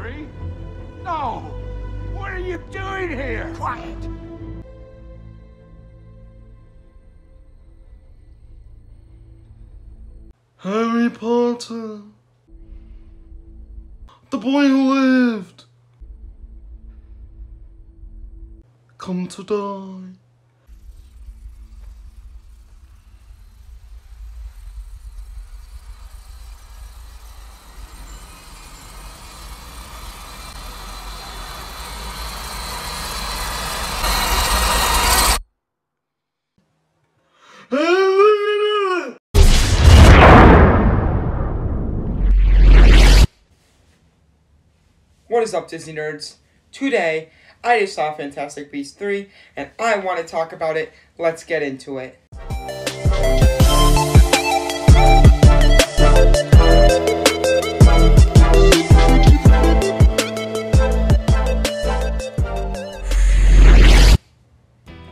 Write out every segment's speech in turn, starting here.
sorry. No! What are you doing here? Quiet. Harry Potter. The boy who lived. Come to die. What is up, Disney nerds? Today, I just saw Fantastic Beasts 3, and I want to talk about it. Let's get into it.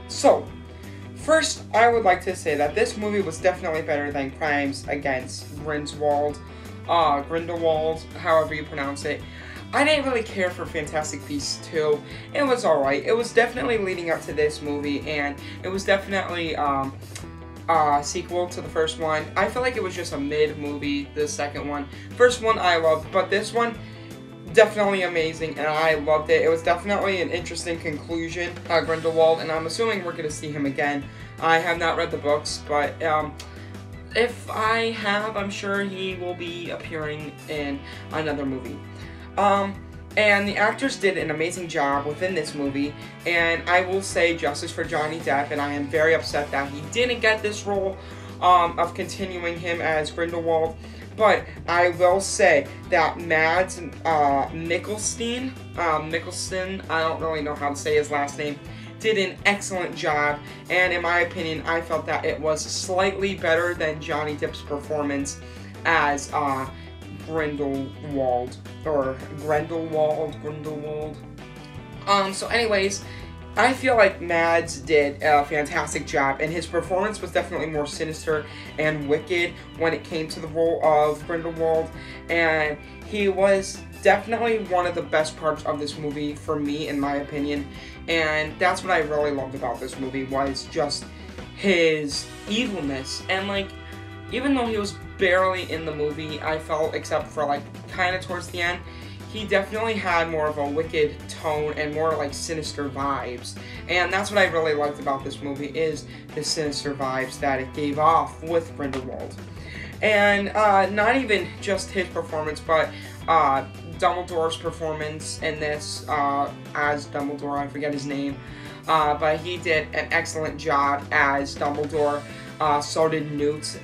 So, first, I would like to say that this movie was definitely better than Crimes Against Grindelwald, uh, Grindelwald, however you pronounce it. I didn't really care for Fantastic Beasts 2. It was alright. It was definitely leading up to this movie, and it was definitely um, a sequel to the first one. I feel like it was just a mid movie, the second one. First one I loved, but this one, definitely amazing, and I loved it. It was definitely an interesting conclusion, uh, Grindelwald, and I'm assuming we're going to see him again. I have not read the books, but um, if I have, I'm sure he will be appearing in another movie. Um, and the actors did an amazing job within this movie, and I will say justice for Johnny Depp, and I am very upset that he didn't get this role um, of continuing him as Grindelwald. But I will say that Mads uh, Mikkelstein, uh, Mikkelsen, I don't really know how to say his last name, did an excellent job, and in my opinion, I felt that it was slightly better than Johnny Depp's performance as uh, Grindelwald or Grindelwald, Grindelwald. Um, so anyways, I feel like Mads did a fantastic job, and his performance was definitely more sinister and wicked when it came to the role of Grindelwald, and he was definitely one of the best parts of this movie for me, in my opinion, and that's what I really loved about this movie was just his evilness, and like, even though he was barely in the movie, I felt, except for like kind of towards the end, he definitely had more of a wicked tone and more like sinister vibes. And that's what I really liked about this movie is the sinister vibes that it gave off with Grindelwald. And uh, not even just his performance, but uh, Dumbledore's performance in this uh, as Dumbledore, I forget his name, uh, but he did an excellent job as Dumbledore. Uh, so did.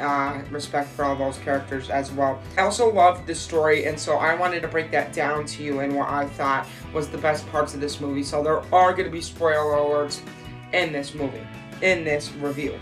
Uh, respect for all those characters as well. I also loved the story, and so I wanted to break that down to you and what I thought was the best parts of this movie. So there are going to be spoiler alerts in this movie, in this review.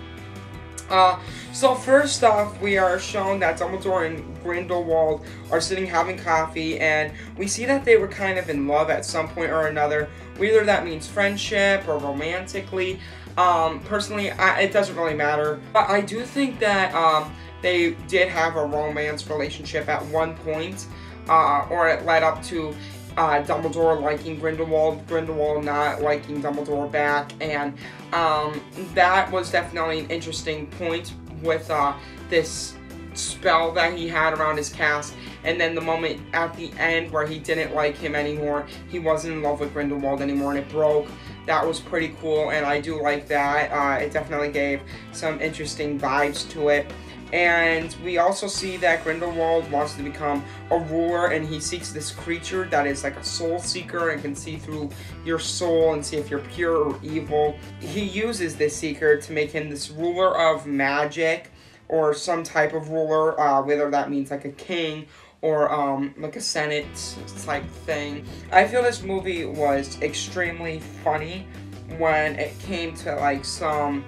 Uh, so first off, we are shown that Dumbledore and Grindelwald are sitting having coffee, and we see that they were kind of in love at some point or another. Whether that means friendship or romantically, um, personally, I, it doesn't really matter. But I do think that um, they did have a romance relationship at one point, uh, or it led up to uh, Dumbledore liking Grindelwald, Grindelwald not liking Dumbledore back, and um, that was definitely an interesting point with uh, this spell that he had around his cast, and then the moment at the end where he didn't like him anymore, he wasn't in love with Grindelwald anymore, and it broke. That was pretty cool, and I do like that. Uh, it definitely gave some interesting vibes to it. And we also see that Grindelwald wants to become a ruler and he seeks this creature that is like a soul seeker and can see through your soul and see if you're pure or evil. He uses this seeker to make him this ruler of magic or some type of ruler, uh, whether that means like a king or um, like a Senate type thing. I feel this movie was extremely funny when it came to like some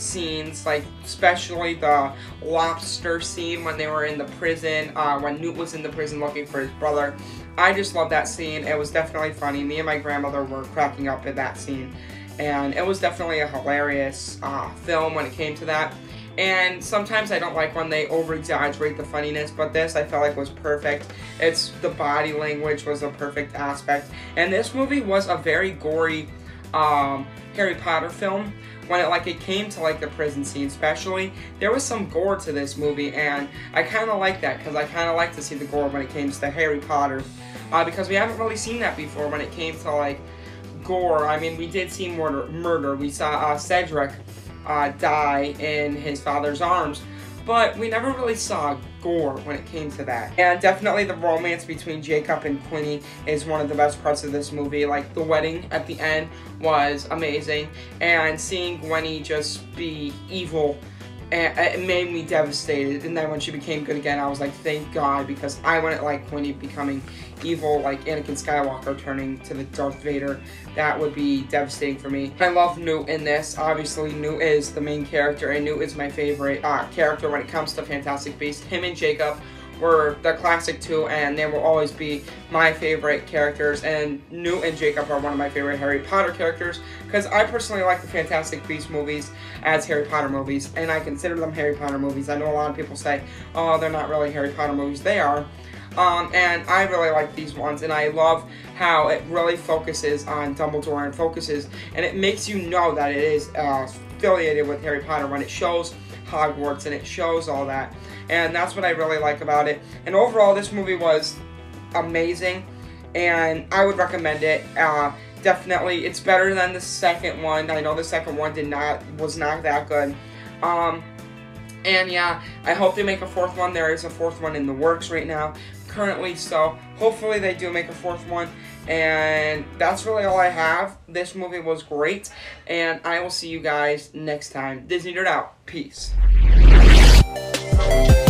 scenes, like especially the lobster scene when they were in the prison, uh, when Newt was in the prison looking for his brother. I just love that scene. It was definitely funny. Me and my grandmother were cracking up at that scene. And it was definitely a hilarious uh, film when it came to that. And sometimes I don't like when they over exaggerate the funniness, but this I felt like was perfect. It's the body language was a perfect aspect. And this movie was a very gory um, Harry Potter film. When it like it came to like the prison scene especially there was some gore to this movie and i kind of like that because i kind of like to see the gore when it came to harry potter uh, because we haven't really seen that before when it came to like gore. I mean we did see murder murder. We saw uh, cedric uh, die in his father's arms but we never really saw gore when it came to that. And definitely the romance between Jacob and Queenie is one of the best parts of this movie. Like, the wedding at the end was amazing, and seeing Queenie just be evil and it made me devastated. And then when she became good again, I was like, thank God, because I wouldn't like Queenie becoming evil, like Anakin Skywalker turning to the Darth Vader. That would be devastating for me. I love Newt in this. Obviously, Newt is the main character, and Newt is my favorite uh, character when it comes to Fantastic Beasts. Him and Jacob were the classic two, and they will always be my favorite characters. And Newt and Jacob are one of my favorite Harry Potter characters because I personally like the Fantastic Beasts movies as Harry Potter movies, and I consider them Harry Potter movies. I know a lot of people say, "Oh, they're not really Harry Potter movies." They are. Um, and I really like these ones, and I love how it really focuses on Dumbledore and focuses, and it makes you know that it is uh, affiliated with Harry Potter when it shows Hogwarts and it shows all that. And that's what I really like about it. And overall, this movie was amazing, and I would recommend it. Uh, definitely, it's better than the second one. I know the second one did not was not that good. Um, and yeah, I hope they make a fourth one. There is a fourth one in the works right now, currently. So hopefully they do make a fourth one. And that's really all I have. This movie was great. And I will see you guys next time. Disney Nerd out. Peace. You.